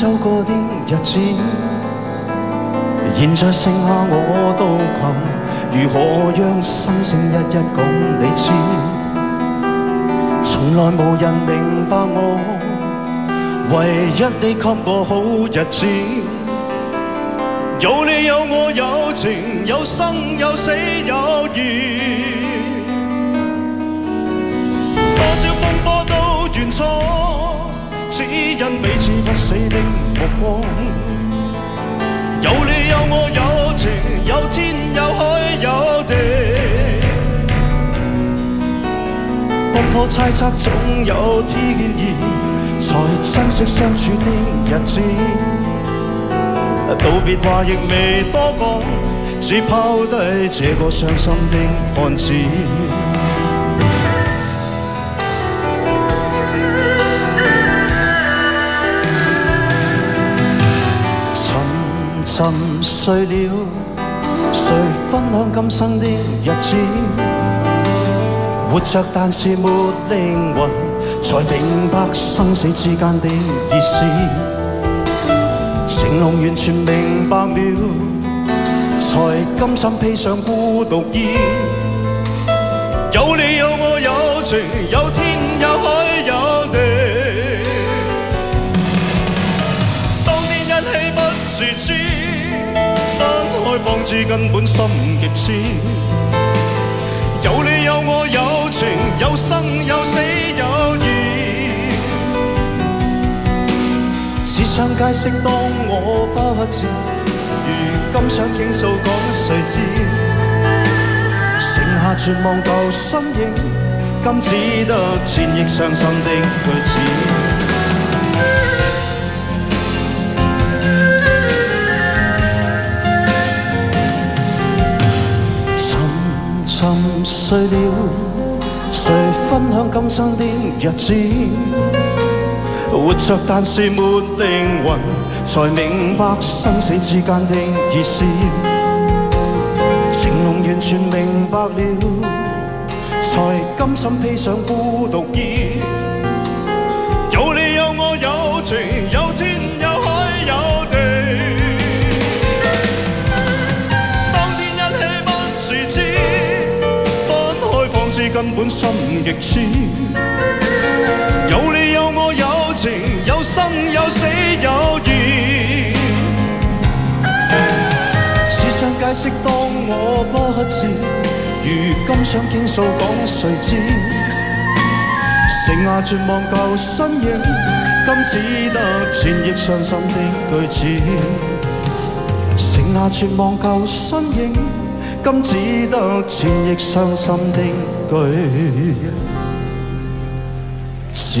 走過的日子，現在剩下我獨行，如何讓心聲一一講你知？從來無人明白我，唯一你給我好日子。有你有我有情有生有死有义，多少風波都願闖，只因彼此不死的目光。有你有我有情有天有海有地，不可猜測總有天意，才珍惜相處的日子。道別話亦未多講，只拋低這個傷心的漢子。沉睡了，谁分享今生的日子？活着但是没灵魂，才明白生死之间的意思。成龍完全明白了，才甘心披上孤独衣。有你有我有情，有方知根本心極痴。有你有我有情，有生有死有义。只想解釋，當我不知，如今想傾訴，講誰知？剩下絕望舊身影，今只得千亿伤心的句子。沉睡了，谁分享今生的日子？活着但是没灵魂，才明白生死之间的意思。情浓完全明白了，才甘心披上孤独衣。本心極痴。有你有我有情，有生有死有義。只想解釋，當我不智，如今想傾訴，講誰知？剩下絕望舊身影，今只得千億傷心的句子。剩下絕望舊身影，今只得千亿伤心的句子。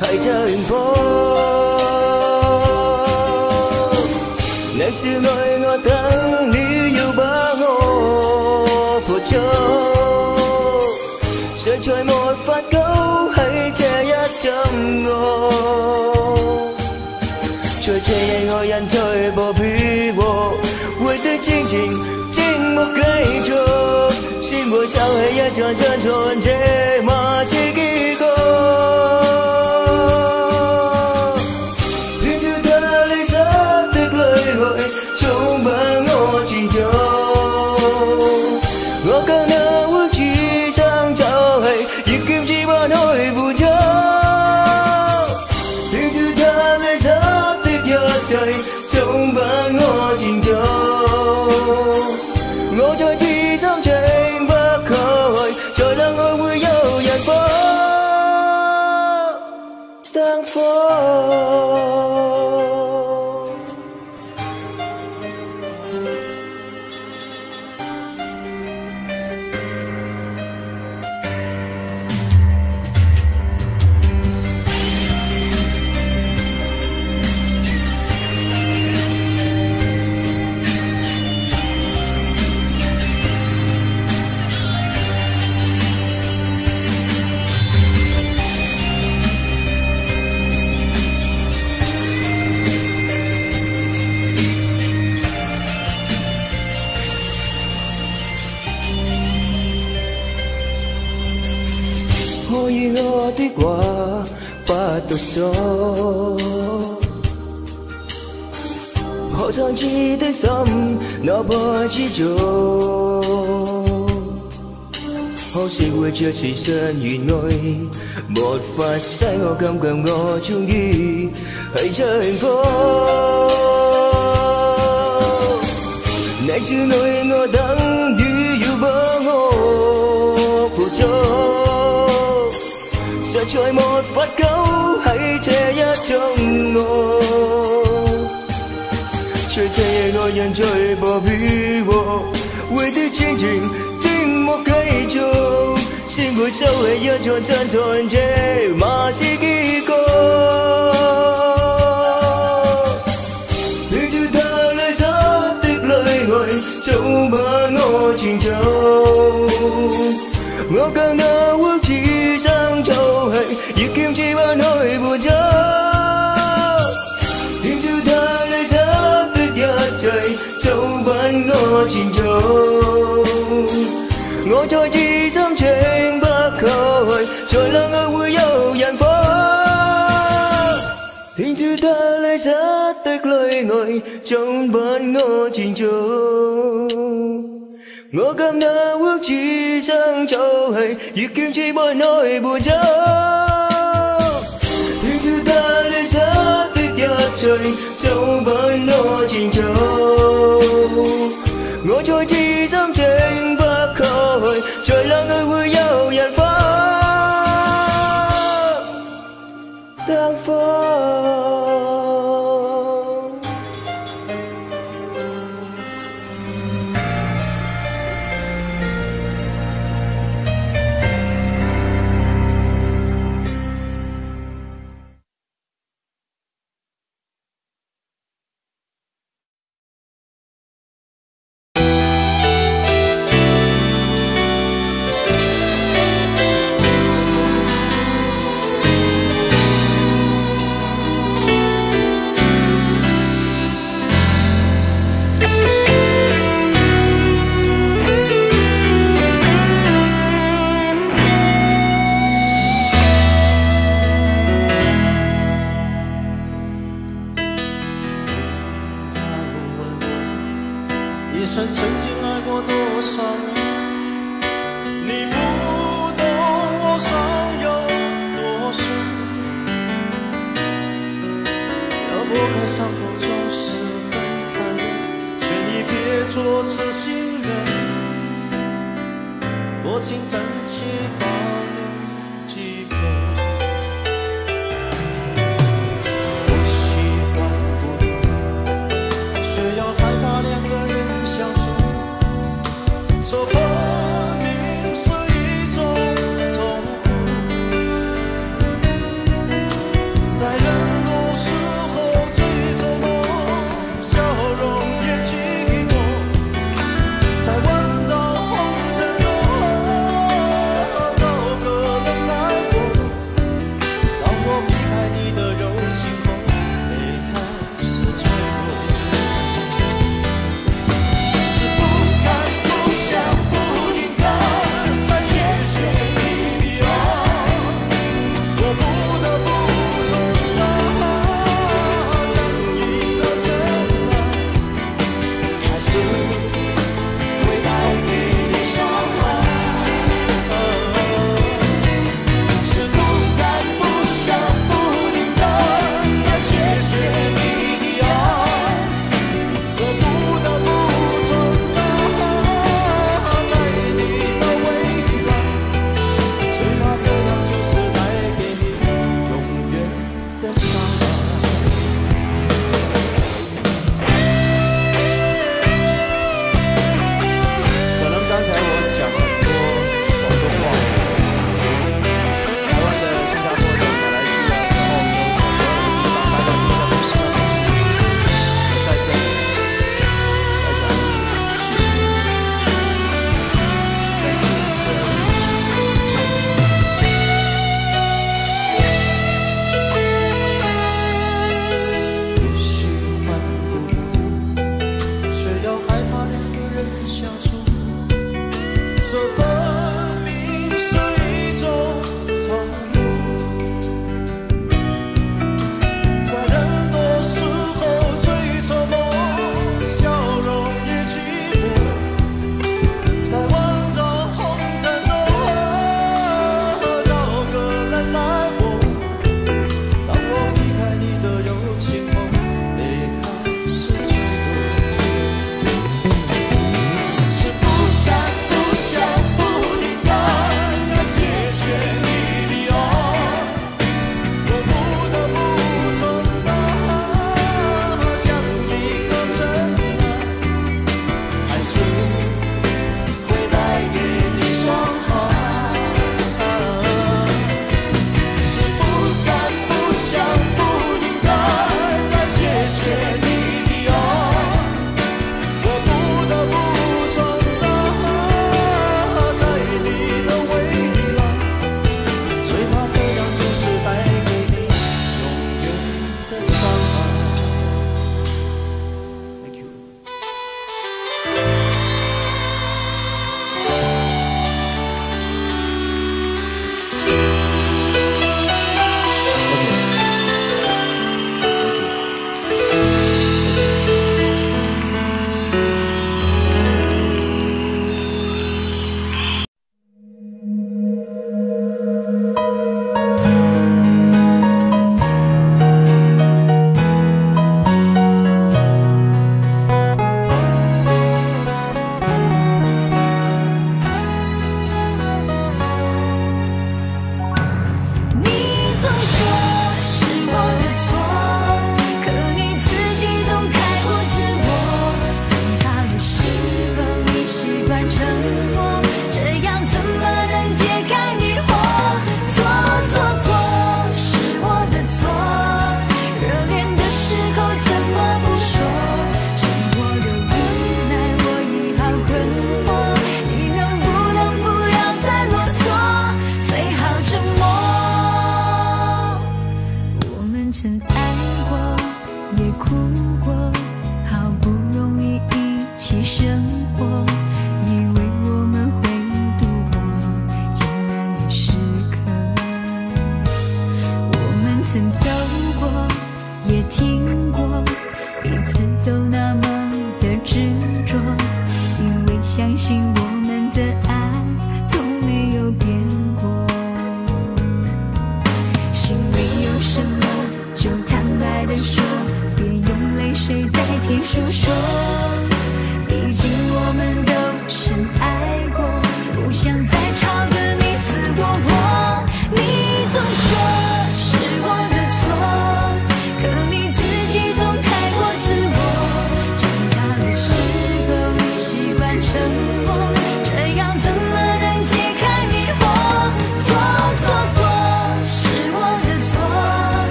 終於係真火。你說愛我等你要把我抱走，實在沒法久喺這一陣我，在這夜愛人在播片和回的靜靜靜默繼續，先會收起一場真傳，這嘛心哪怕知足。可惜會這次相遇愛，沒法使我感覺我終於係幸福。你少女我等於要把我抱走，實在沒法久喺這一種我。这夜愛人在播片和回的靜靜靜默繼續，先会收起一場真傳，這嘛是結局。滿我前奏，我再次心情不開，才能愛會有人火。聽着他離散的淚愛充滿我前奏，我更能會此生就係亦兼之不去扶走。聽着他離散的一切充滿我前奏，我再次心情不開，才能愛會有人火燈火。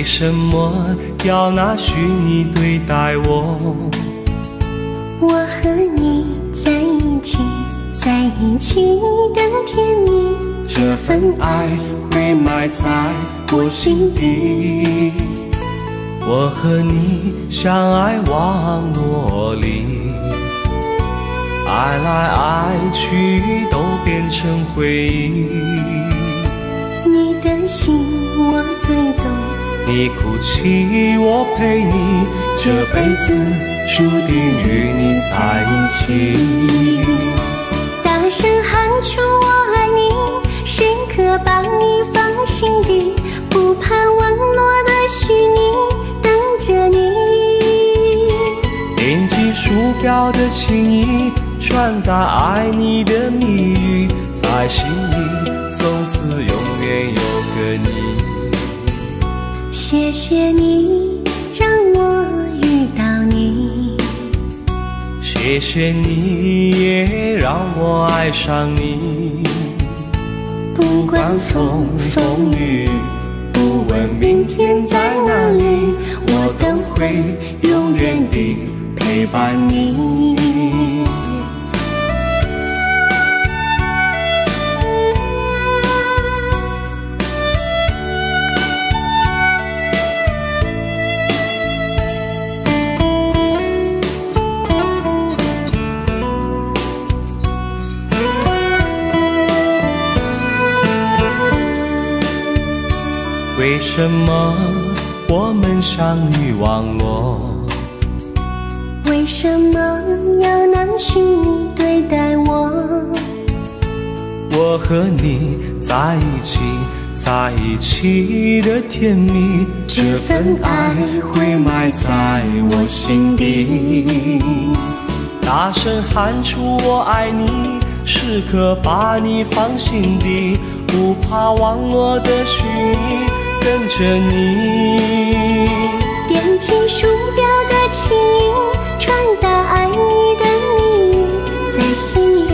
为什么要拿虚拟对待我？我和你在一起，在一起的甜蜜，这份爱会埋在我心底。我和你相爱网络里，爱来爱去都变成回忆。你的心我最懂，你哭泣我陪你，这辈子注定与你在一起。大声喊出我爱你，时刻把你放心底，不怕网络的虚拟等着你。点击鼠标的情意，传达爱你的蜜语，在心里从此永远有个你。谢谢你让我遇到你，谢谢你也让我爱上你，不管管风风风雨，不问明天在哪里，我都会永远地陪伴你。为什么我们相遇网络？为什么要拿虚拟对待我？我和你在一起，在一起的甜蜜，这份爱会埋在我心底。大声喊出我爱你，时刻把你放心底，不怕网络的虚拟，跟着你。点击鼠标的情音，传达爱你的蜜语，在心里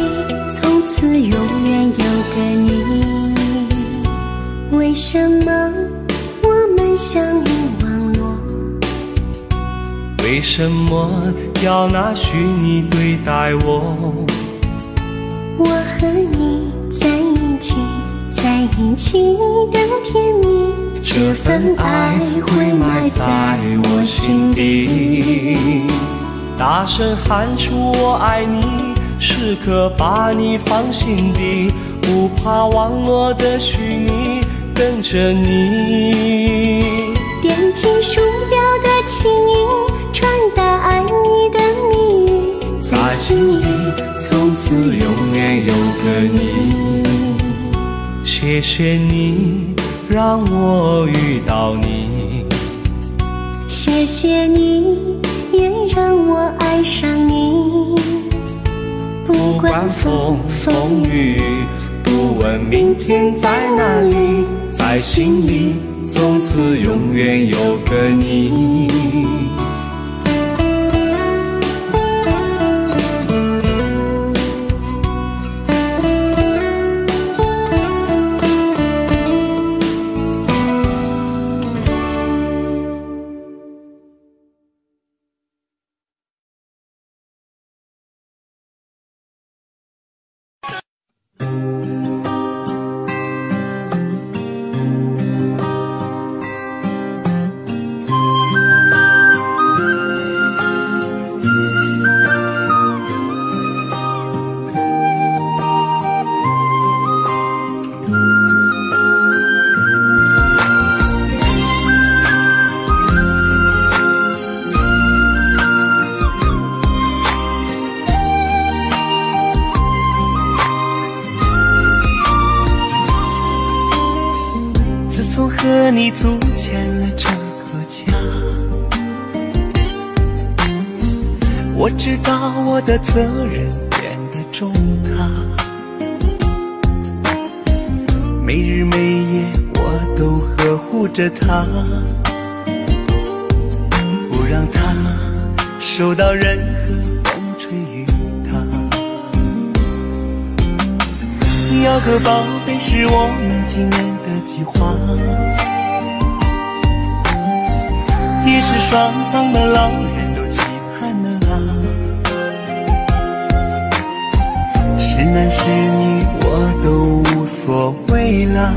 从此永远有个你。为什么我们相遇网络？为什么要拿虚拟对待我？我和你在一起，在一起的甜蜜，这份爱会埋在我心底。大声喊出我爱你，时刻把你放心底，不怕网络的虚拟，跟着你。点击鼠标的情音，传达爱你的蜜语，在心里从此永远有个你。谢谢你让我遇到你。谢谢你，也让我爱上你。不不管管风风风风雨，雨，不问明天在哪里，在心里从此永远有个你。责任变得重大。每日每夜我都呵护着她，不让她受到任何风吹雨打。要个宝贝是我们今年的计划，也是双方的老人所谓啦，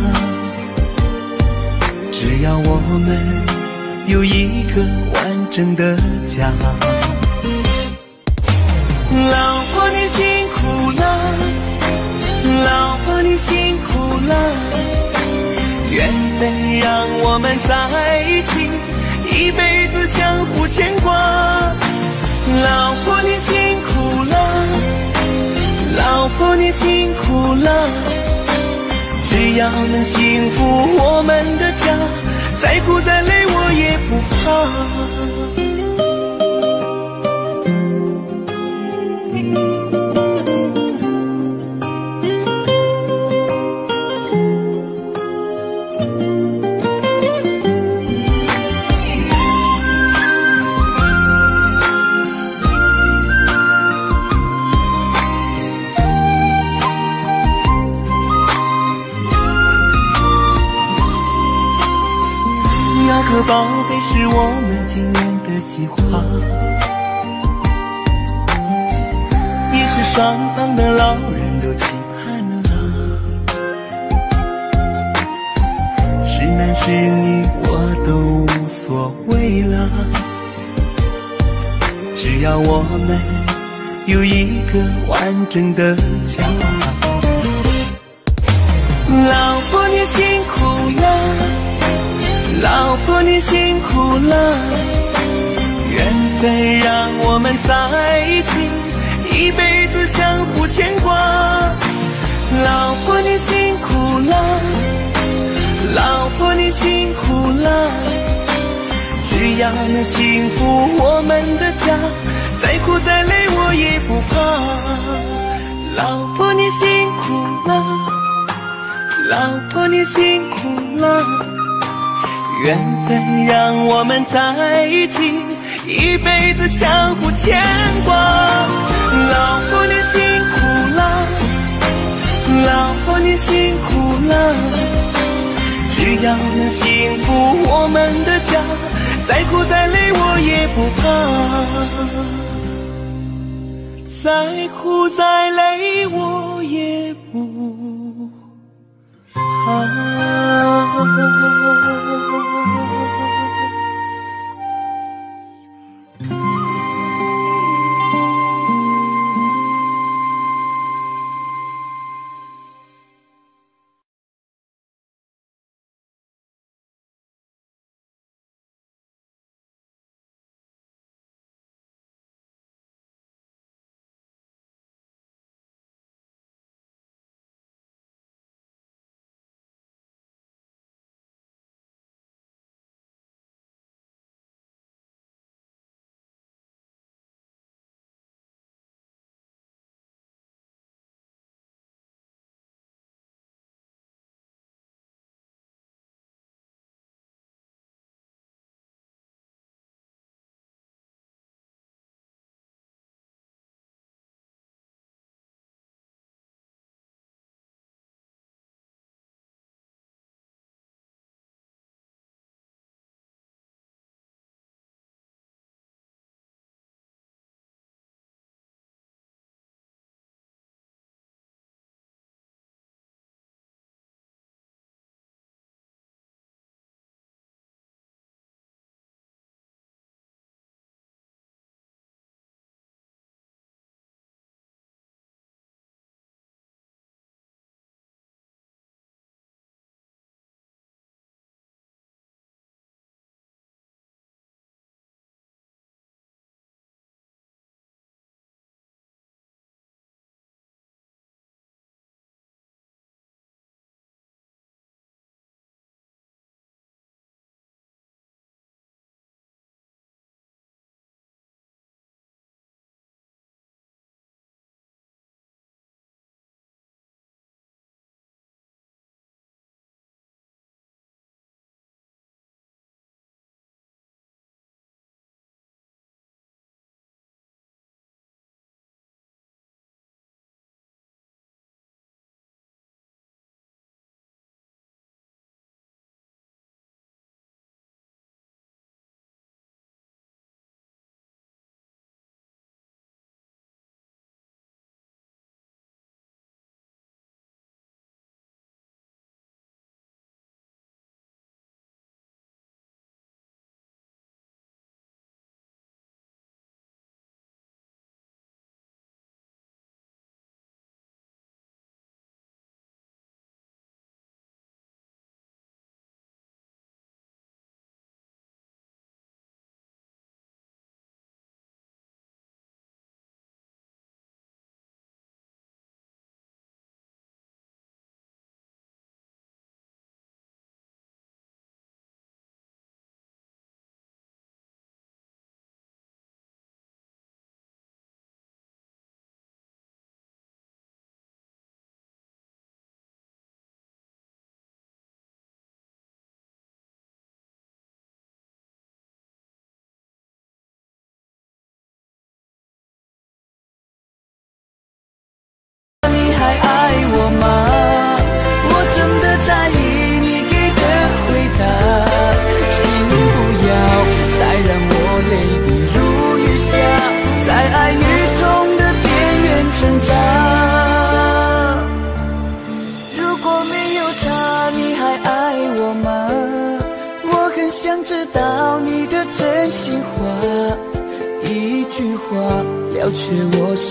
只要我们有一个完整的家。老婆你辛苦了，老婆你辛苦了，缘分让我们在一起，一辈子相互牵挂。老婆你辛苦了，老婆你辛苦了，只要能幸福我们的家，再苦再累我也不怕。有一个完整的家。老婆你辛苦了。老婆你辛苦了，缘分让我们在一起，一辈子相互牵挂。老婆你辛苦了，老婆你辛苦了，只要能幸福我们的家，再苦再累我也不怕。老婆你辛苦了，老婆你辛苦了。缘分让我们在一起，一辈子相互牵挂。老婆你辛苦了，老婆你辛苦了，只要能幸福我们的家，再苦再累我也不怕，再苦再累我也不怕。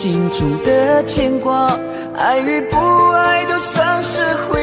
心中的牵挂爱与不爱都算是回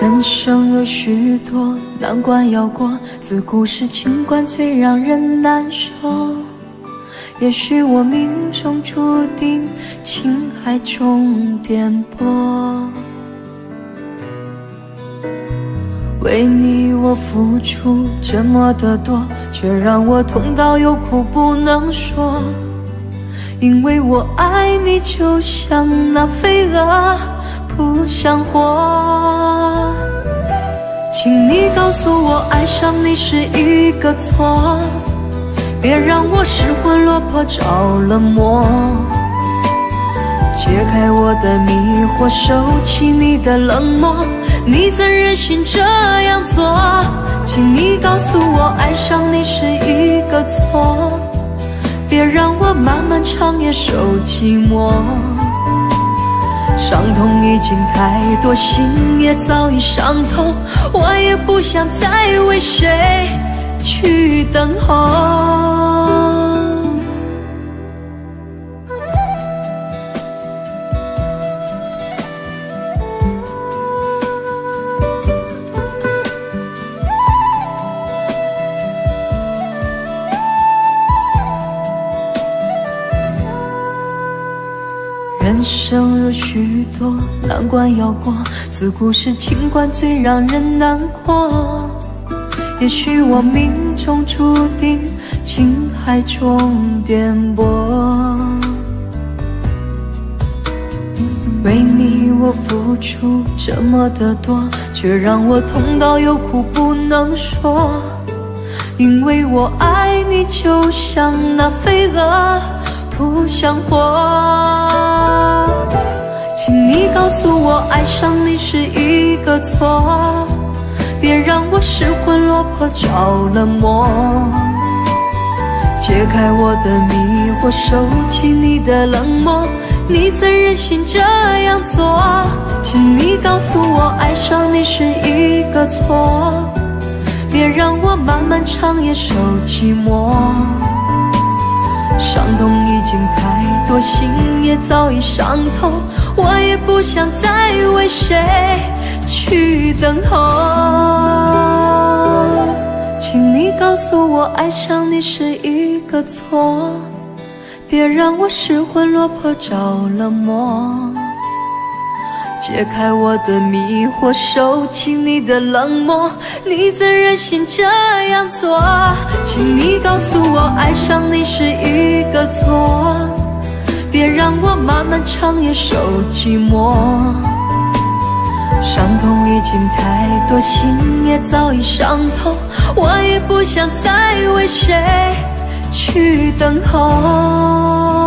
人生有许多难关要过，自古是情关最让人难受。也许我命中注定情海中颠簸，为你我付出这么的多，却让我痛到有苦不能说。因为我爱你，就像那飞蛾不想活。请你告诉我，爱上你是一个错，别让我失魂落魄着了魔。解开我的迷惑，收起你的冷漠，你怎忍心这样做？请你告诉我，爱上你是一个错。别让我漫漫长夜受寂寞，伤痛已经太多，心也早已伤透，我也不想再为谁去等候。难关要过，自古是情关最让人难过。也许我命中注定情海中颠簸，为你我付出这么的多，却让我痛到有苦不能说。因为我爱你，就像那飞蛾。扑向火，请你告诉我，爱上你是一个错，别让我失魂落魄着了魔。解开我的迷惑，收起你的冷漠，你怎忍心这样做？请你告诉我，爱上你是一个错，别让我漫漫长夜受寂寞。伤痛已经太多，心也早已伤透，我也不想再为谁去等候。请你告诉我，爱上你是一个错，别让我失魂落魄着了魔。解开我的迷惑，收起你的冷漠，你怎忍心这样做？请你告诉我，爱上你是一个错，别让我漫漫长夜受寂寞。伤痛已经太多，心也早已伤透，我也不想再为谁去等候。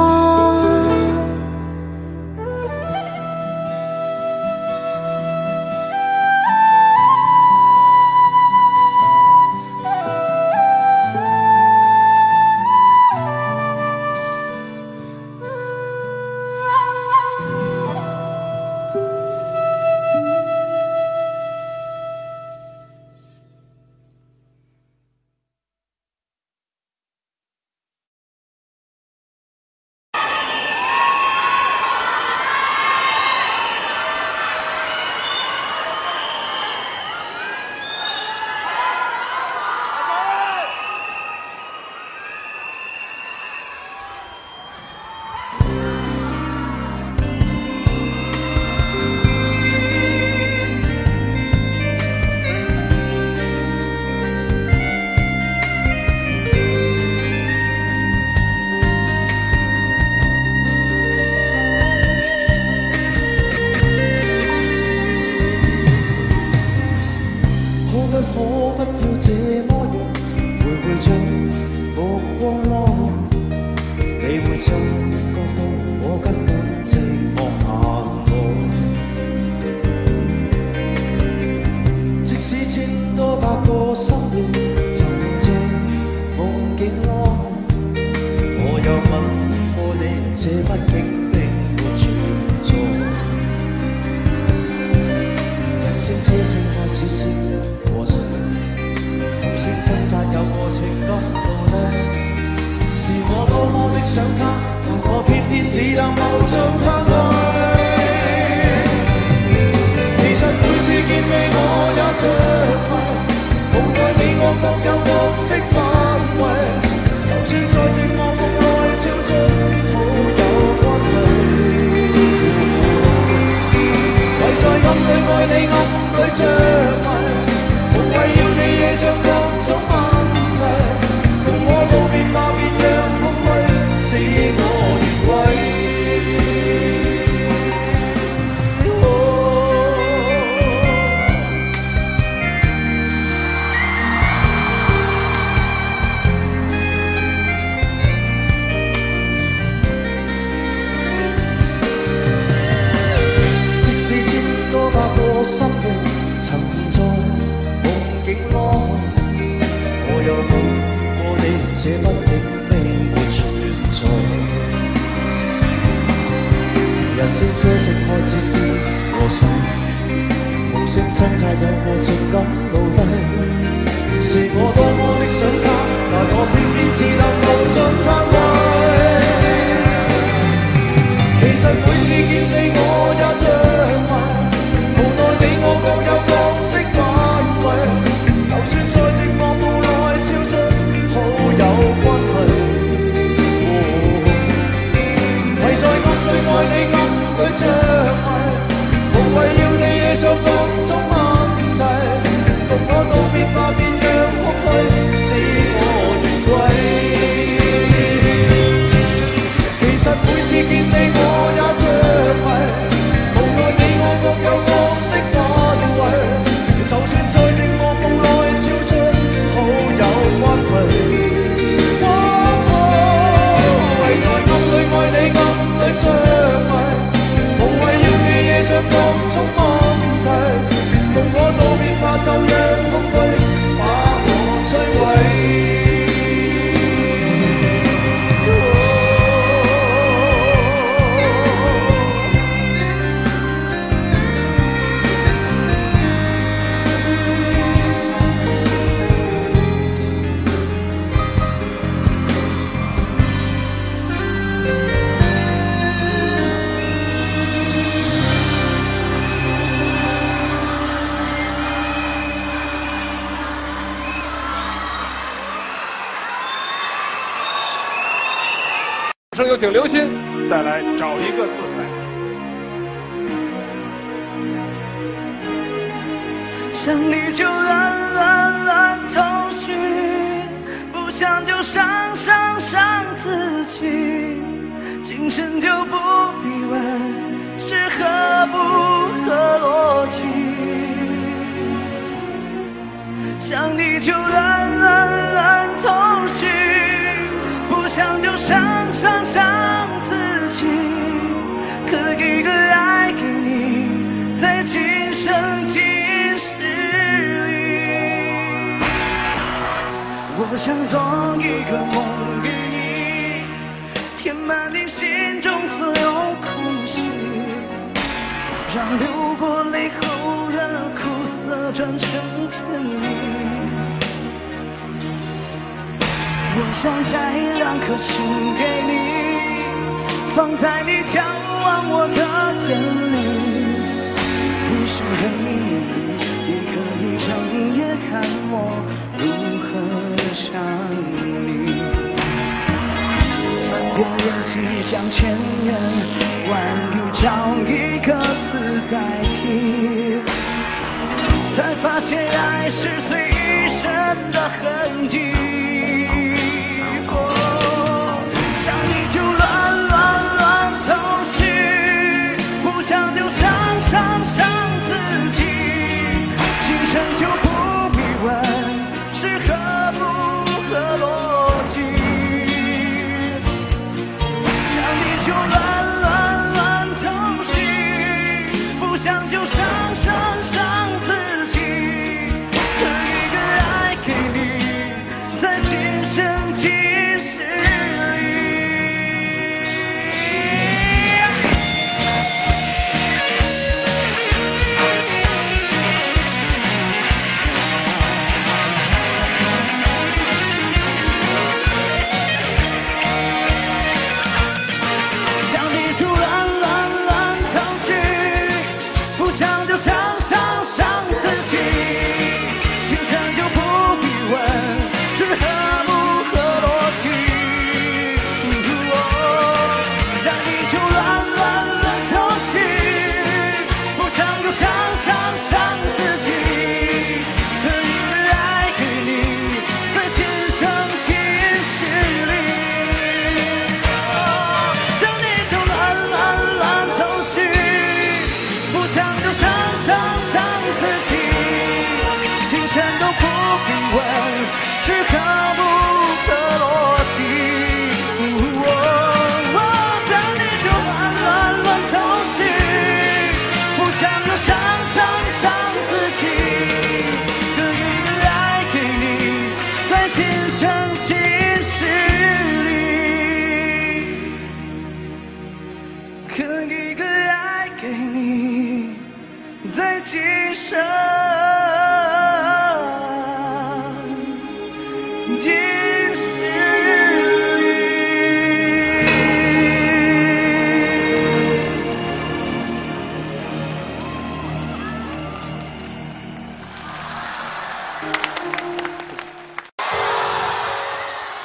暗车声开始是和諧，無聲掙扎有過情感奴隶。是我多么的想他，但我偏偏只得次見你我也着迷，无奈你我各有各色範圍，就算在寂寞梦内超出好友關係。為在暗里爱你暗里着迷，无谓要你惹上各種問題，同我道别吧，就让空虛声有请刘鑫带来《找一个自在》。想你就乱乱乱头绪，不想就伤伤伤自己，今生就不必问是合不合逻辑。想你就乱想做一个梦给你，填满你心中所有空隙，让流过泪后的苦涩转成甜蜜。我想摘两颗心给你，放在你眺望我的眼里，不是唯一，也可以整夜看我如何想你。翻遍练习将千言万语找一个字代替，才发现爱是最深的痕迹。哦想你。就乱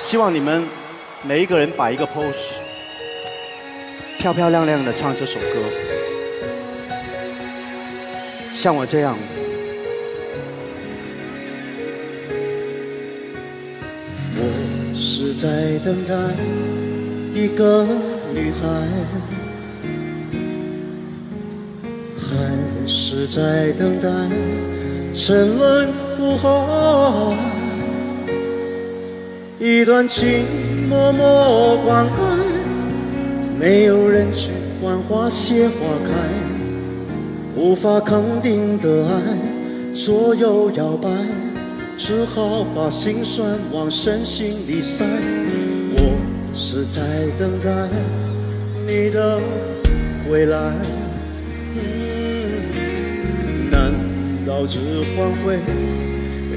希望你们每一个人摆一个 pose，漂漂亮亮的唱这首歌，像我这样。我是在等待一个女孩，还是在等待沉沦苦海？一段情默默灌溉，没有人去管花谢花开，无法肯定的爱左右摇摆。只好把心酸往深心里塞。我是在等待你的回来，难道只换回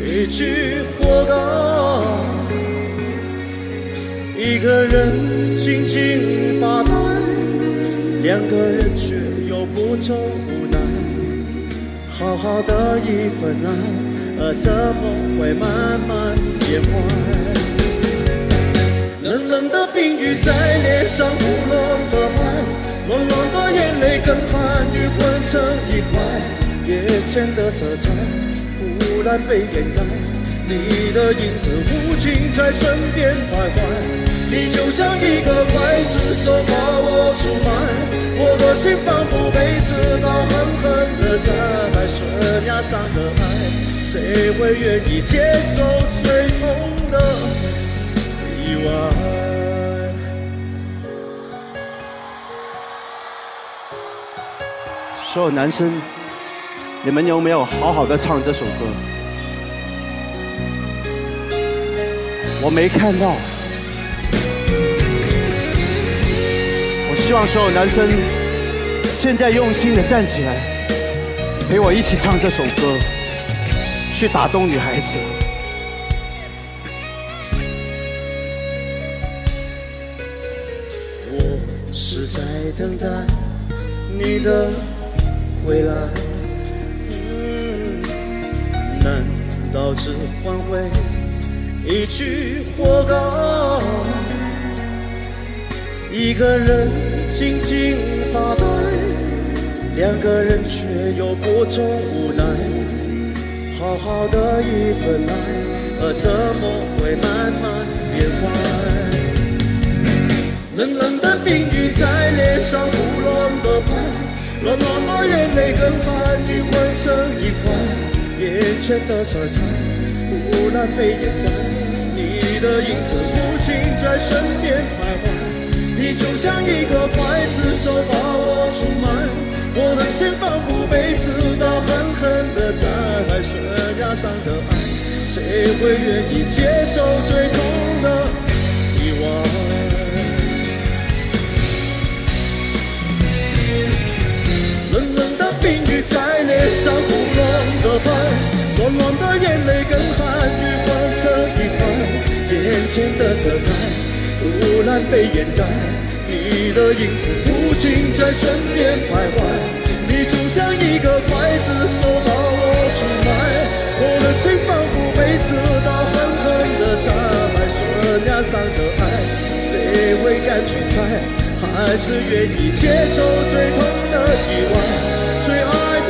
一句活该？一个人静静发呆，两个人却又不走无奈。好好的一份爱。怎么会慢慢变坏？冷冷的冰雨在脸上胡乱的拍，暖暖的眼泪跟寒雨混成一块，眼前的色彩忽然被掩盖，你的影子无尽在身边徘徊，你就像一个刽子手把我出卖，我的心仿佛被刺刀狠狠的在悬崖上的爱。谁会愿意接受最痛的意外？所有男生，你们有没有好好的唱这首歌？我没看到。我希望所有男生现在用心的站起来，陪我一起唱这首歌。去打动女孩子。我是在等待你的回来，难道只换回一句活该？一个人静静发呆，两个人却又不种无奈。好好的一份爱，呃，怎么会慢慢变坏？冷冷的冰雨在脸上胡乱的拍，暖暖的眼泪跟寒雨混成一块，眼前的色彩忽然被掩盖，你的影子无情在身边徘徊，你就像一个刽子手把我出卖。我的心仿佛被刺刀狠狠的在悬崖上的爱，谁会愿意接受最痛的意外？冷冷的冰雨在脸上胡乱的拍，暖的眼泪跟寒雨混成一块，眼前的色彩忽然被掩盖。你的影子无尽在身边徘徊，你就像一个刽子手把我出卖，我的心仿佛被刺刀狠狠的扎在悬崖上的爱，谁会敢去猜？还是愿意接受最痛的意外？最爱的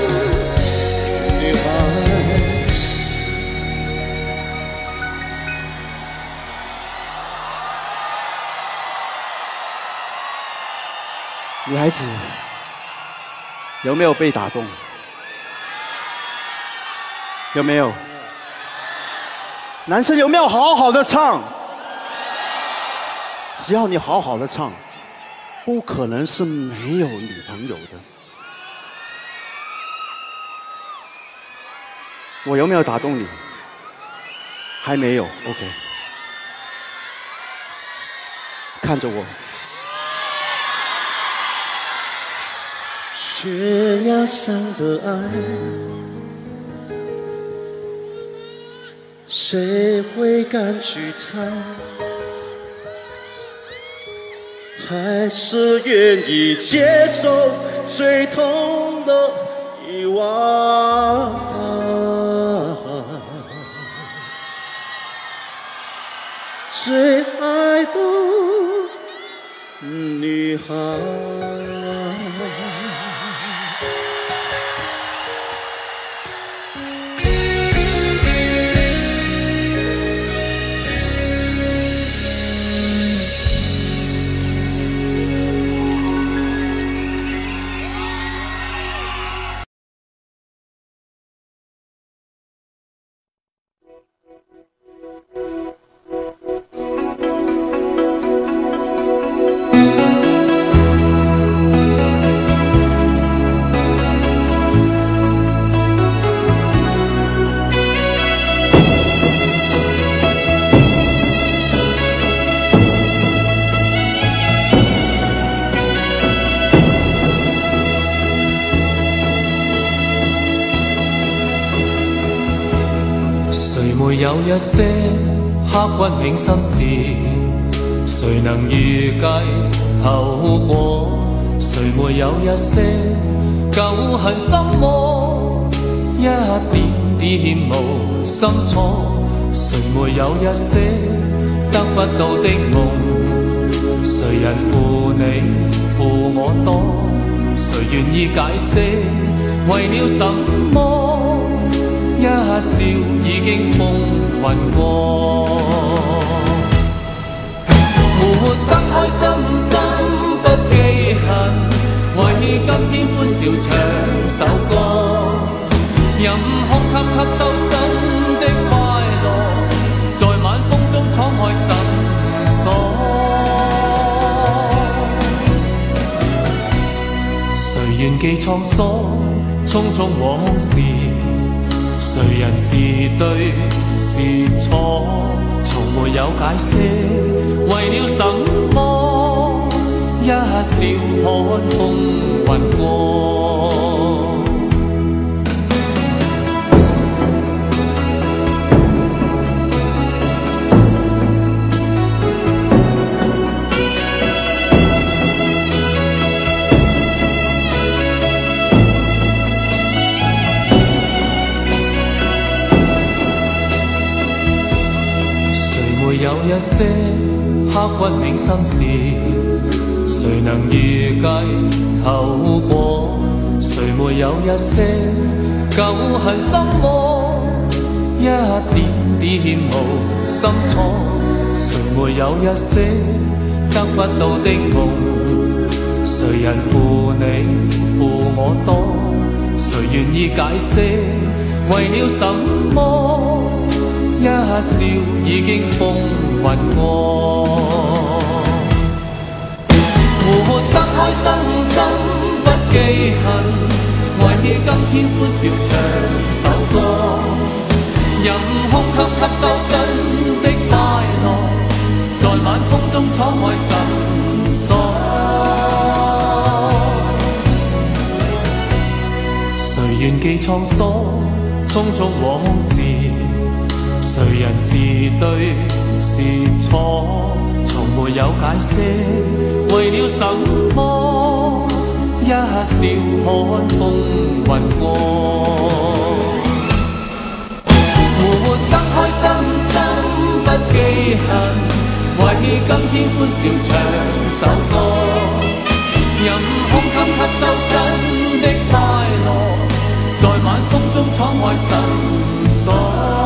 女孩。女孩子有没有被打动？有没有？男生有没有好好的唱？只要你好好的唱，不可能是没有女朋友的。我有没有打动你？还没有，OK。看着我。悬崖上的爱，谁会敢去猜？还是愿意接受最痛的意外？最爱的女孩。谁没有一些刻骨铭心事？谁能预计后果？谁没有一些旧恨心魔？一点点无心错。谁没有一些得不到的梦？谁人负你负我多？谁愿意解释为了什么？一笑已經風雲過，活得開心心不記恨，為今天歡笑唱首歌，任空吸吸收新的快樂，在晚風中敞開心鎖。誰願記創疏，匆匆往事。谁人是对是错，从没有解释，为了什么？一笑看风云过。一些刻骨铭心事？谁能预计后果？谁没有一些旧恨心魔？一点点无心错。谁没有一些得不到的梦？谁人负你负我多？谁愿意解释为了什么？一笑已經風雲過，活得开心心不记恨，为今天欢笑唱首歌，任胸襟吸收新的快乐，在晚风中敞开心锁。谁愿记沧桑，匆匆往事。谁人是对是错，从没有解释，为了什么？一笑看风云过，活得开心心不记恨，为今天欢笑唱首歌，任胸襟吸收新的快乐，在晚风中敞开心锁。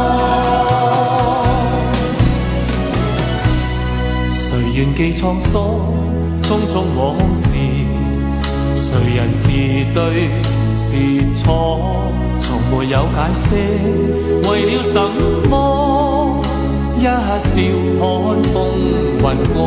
谁愿记沧桑，匆匆往事？谁人是对是错？从没有解释，为了什么？一笑看风云过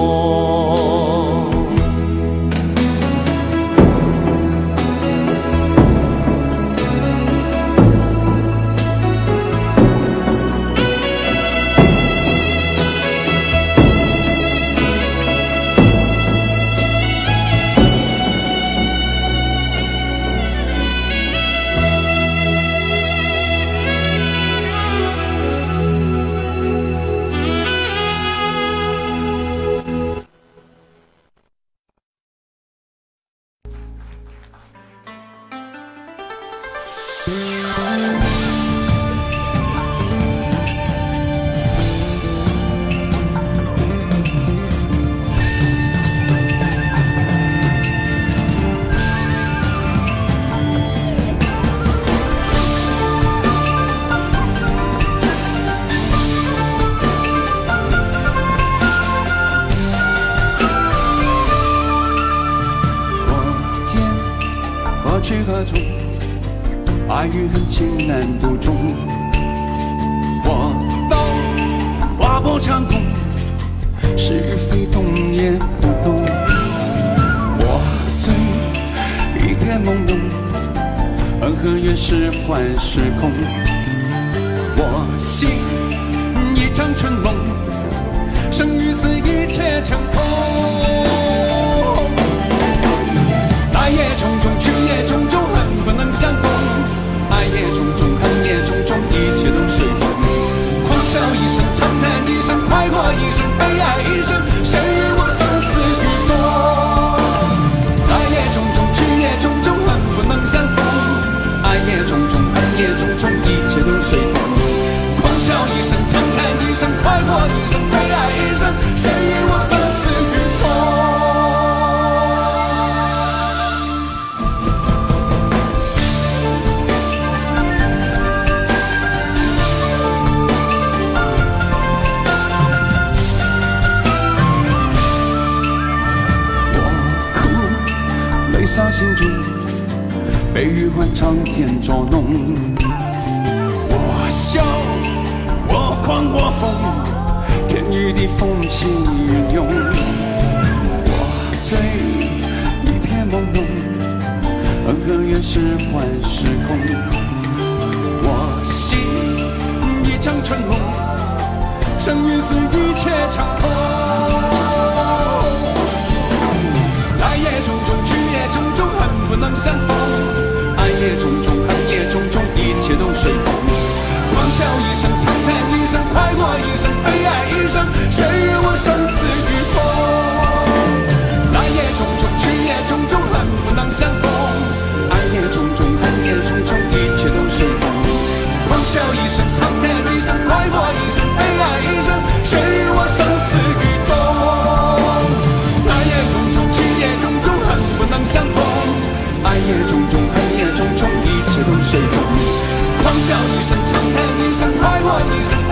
Some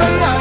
Yeah.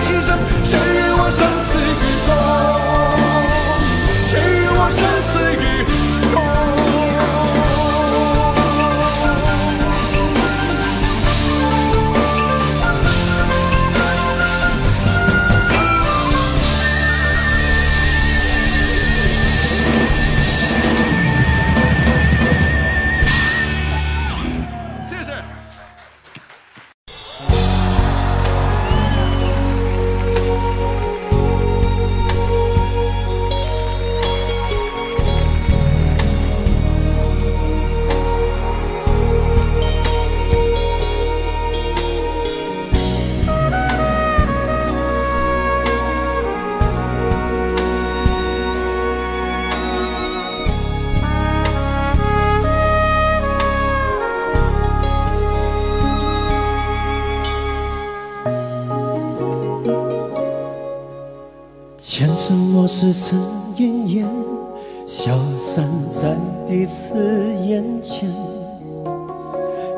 眼前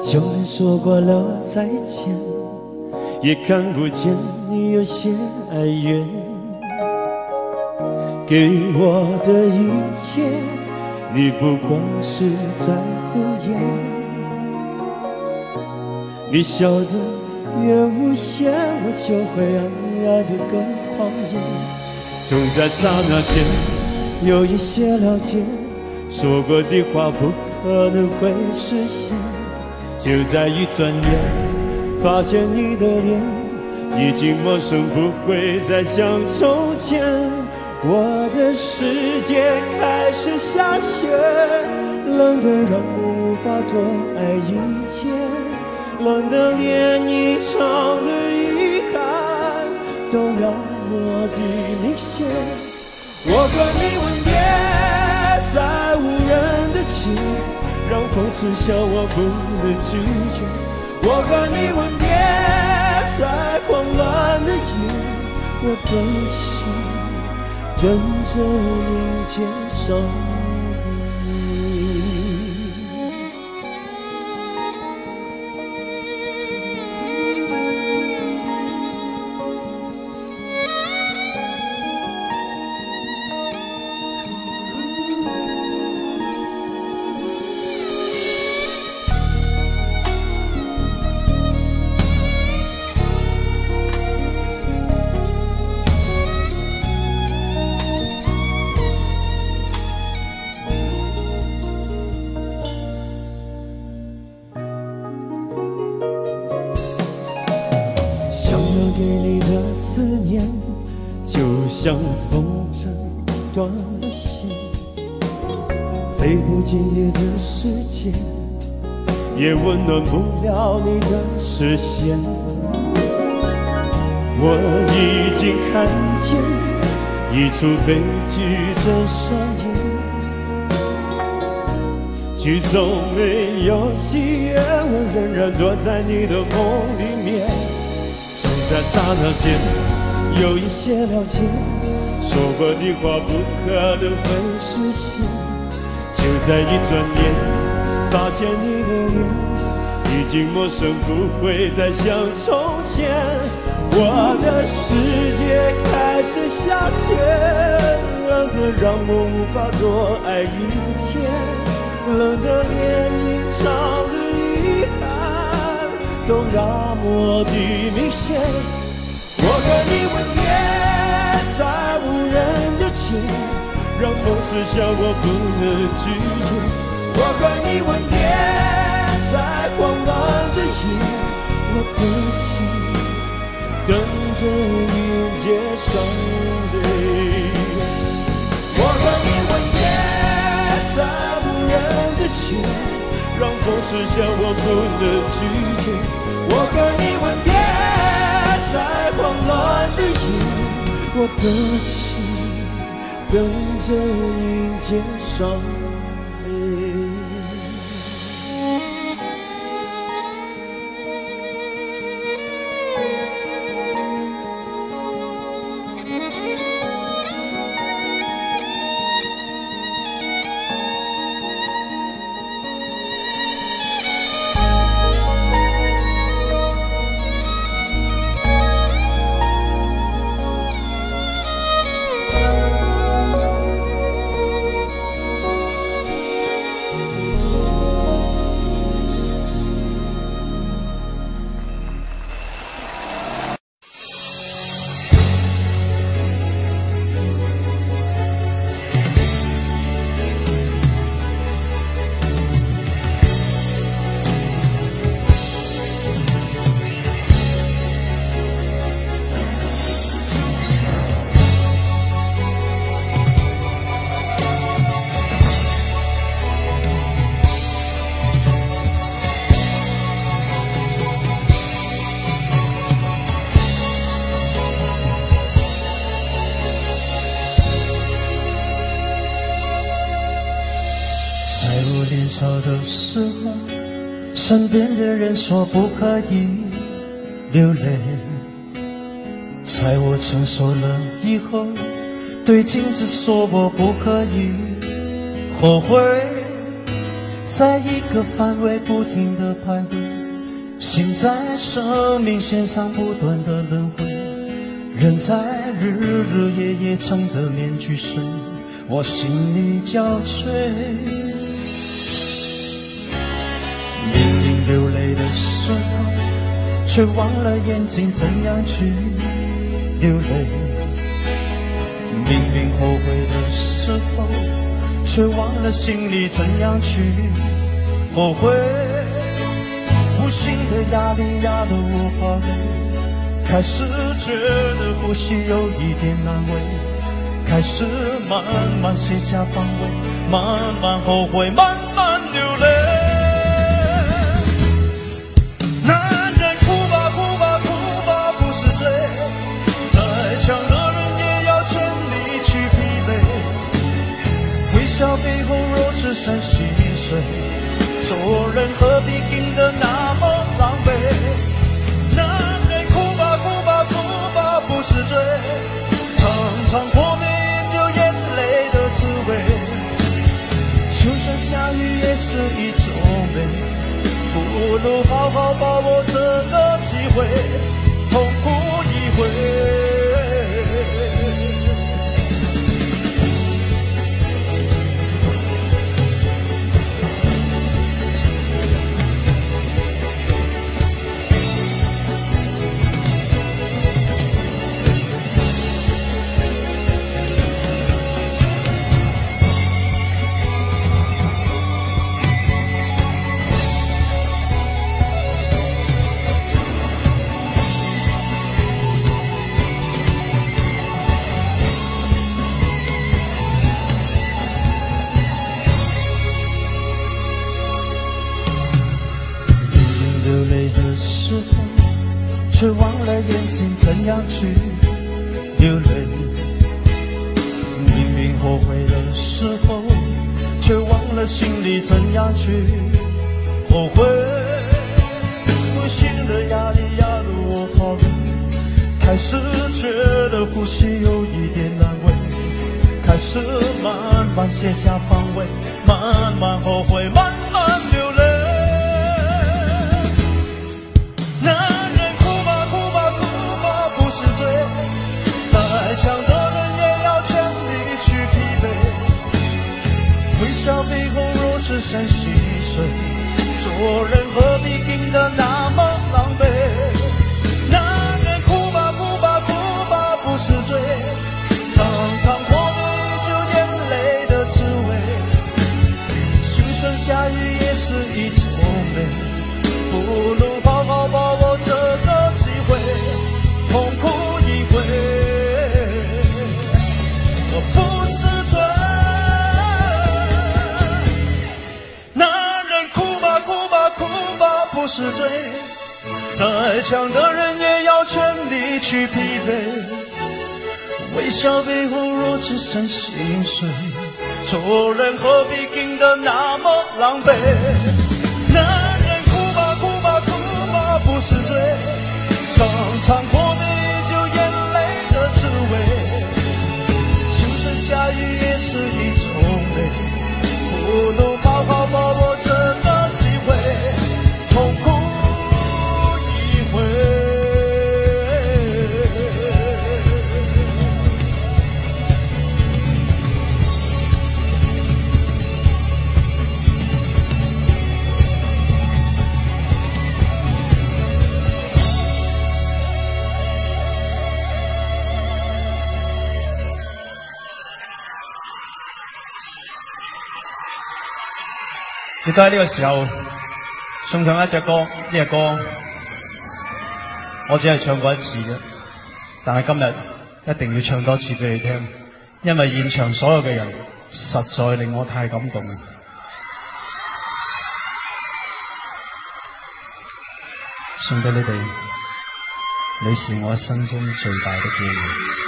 就连说过了再见也看不见你有些哀怨给我的一切你不过是在敷衍你笑的越无邪我就会爱你爱得更狂野总在刹那间有一些了解说过的话不可能会实现，就在一转眼，发现你的脸已经陌生，不会再像从前。我的世界开始下雪，冷得让我无法多爱一天，冷得连一场的遗憾都那么的明显。我和你吻别，在无人的街。让风痴笑我不能拒绝我和你吻别在狂乱的夜我的心等着迎接伤悲剧正上演，剧中没有喜悦，我仍然躲在你的梦里面。总在刹那间有一些了解，说过的话不可能会实现。就在一转眼，发现你的脸已经陌生，不会再像从前。我的世界开始下雪，冷得让我无法多爱一天，冷得连隐藏的遗憾都那么的明显。我和你吻别在无人的街，让梦痴笑我不能拒绝。我和你吻别在狂乱的夜，我的心等着迎接伤悲。我和你吻别在无人的街，让风痴笑我不能拒绝。我和你吻别在狂乱的夜，我的心等着迎接伤悲。身边的人说不可以流泪。在我成熟了以后，对镜子说我不可以后悔。在一个范围不停的徘徊，心在生命线上不断的轮回，人在日日夜夜撑着面具睡，我心里交瘁。时候，却忘了眼睛怎样去流泪；明明后悔的时候，却忘了心里怎样去后悔。无形的压力压得我发累，开始觉得呼吸有一点难为，开始慢慢卸下防卫，慢慢后悔，慢慢只剩心碎，做人何必拼得那么狼狈？男人哭吧哭吧哭吧不是罪，尝尝破灭已久眼泪的滋味，就算下雨也是一种美，不如好好把握这个机会，痛哭一回。眼睛怎样去流泪明明后悔的时候却忘了心里怎样去后悔。无心的压力压得我好累开始觉得呼吸有一点难为开始慢慢卸下防卫慢慢后悔慢心碎，做人好。心碎，做人何必经得那么狼狈？都喺呢个时候送上一只歌，呢只歌我只系唱过一次啫，但系今日一定要唱多次俾你听，因为现场所有嘅人实在令我太感动。送俾你哋，你是我心中最大的骄傲。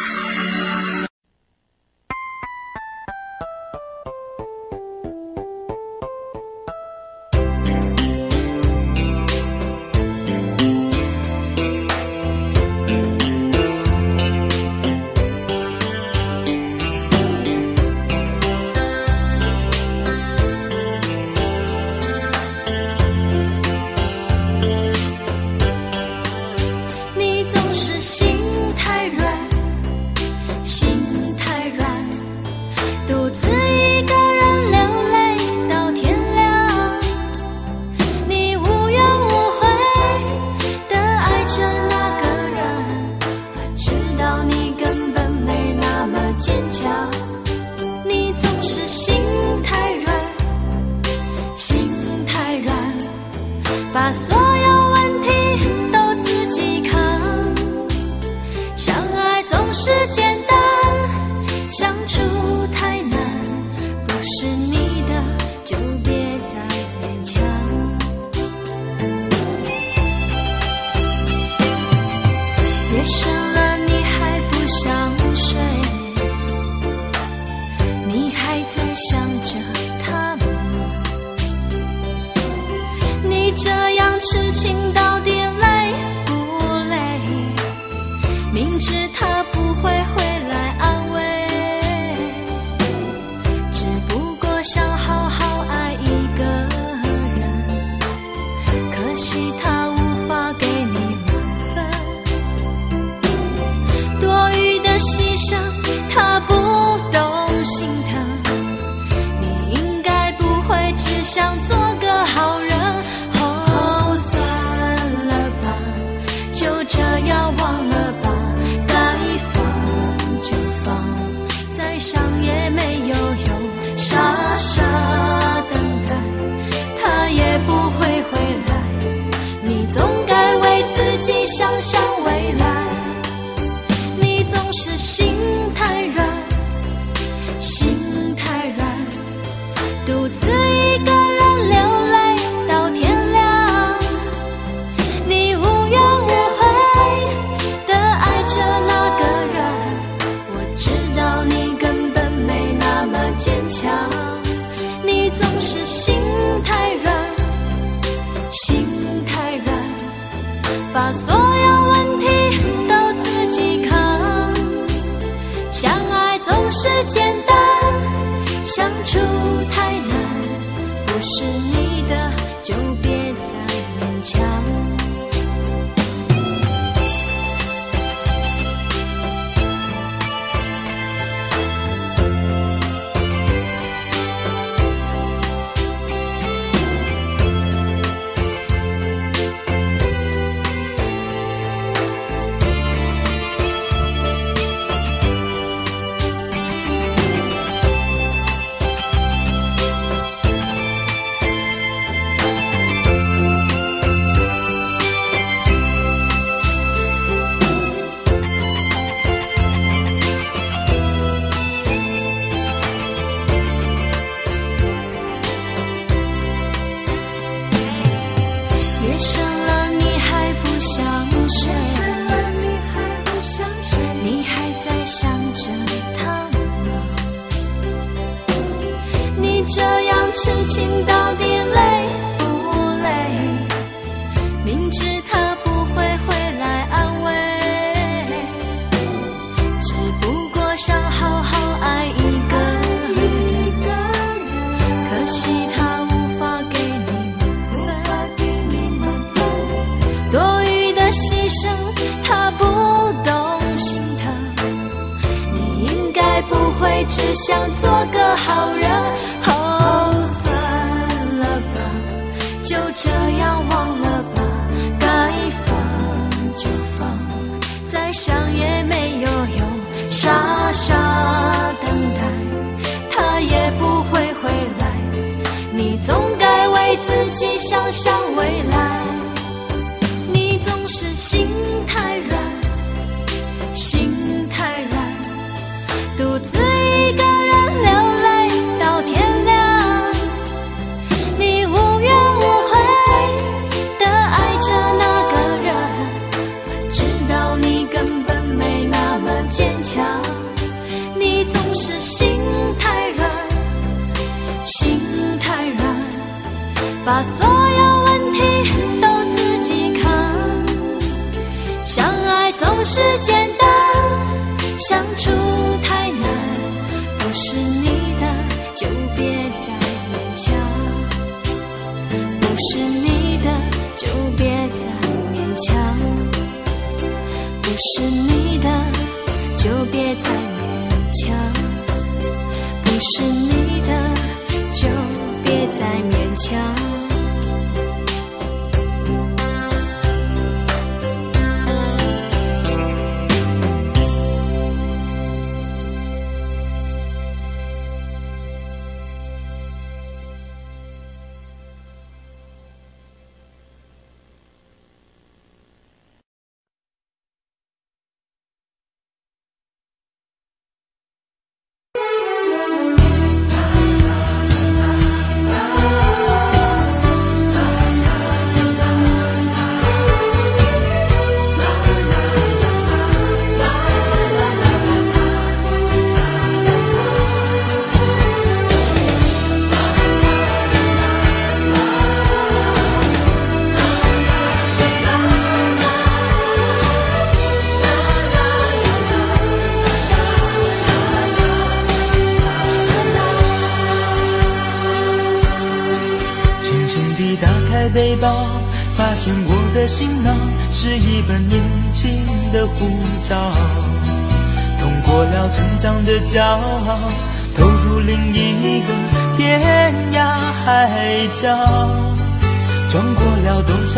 是心。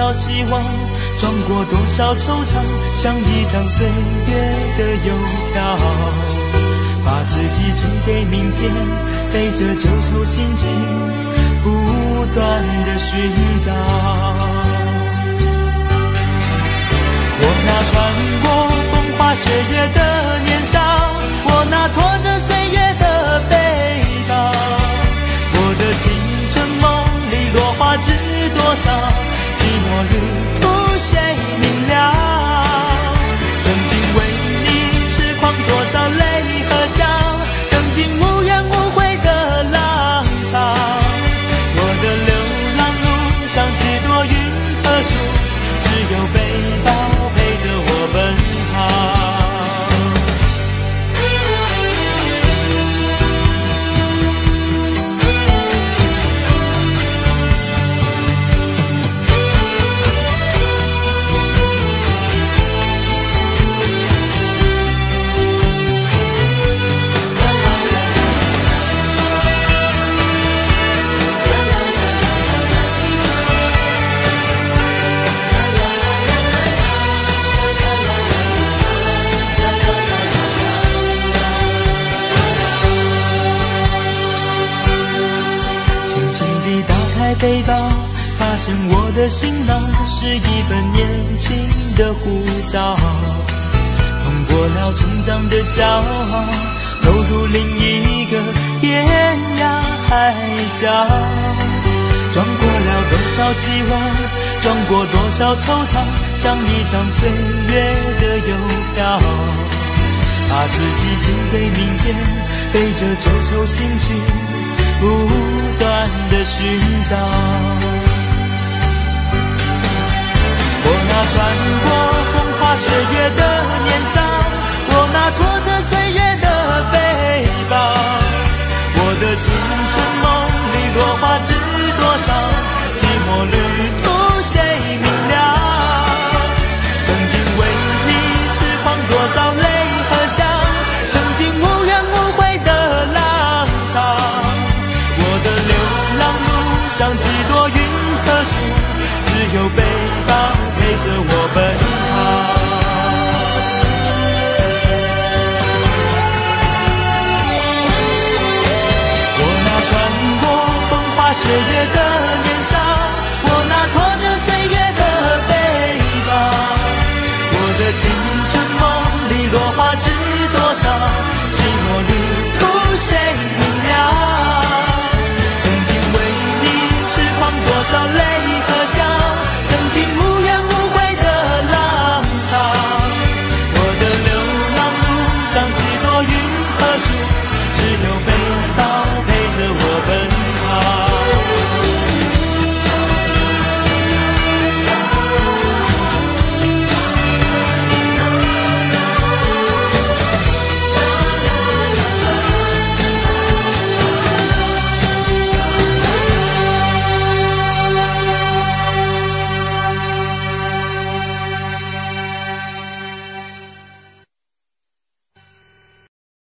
少希望，撞过多少惆怅，像一张岁月的邮票，把自己寄给明天，背着旧愁心情，不断的寻找。我那穿过风花雪月的年少，我那拖着岁月的背包，我的青春梦里落花知多少，寂寞旅途谁明了？行囊是一本年轻的护照。通过了成长的骄傲，投入另一个天涯海角。装过了多少希望，装过多少惆怅，像一张岁月的邮票，把自己寄给明天，背着旧愁心情。不断的寻找。穿过风花雪月的年少，我那拖着岁月的背包，我的青春梦里落花知多少，寂寞旅途。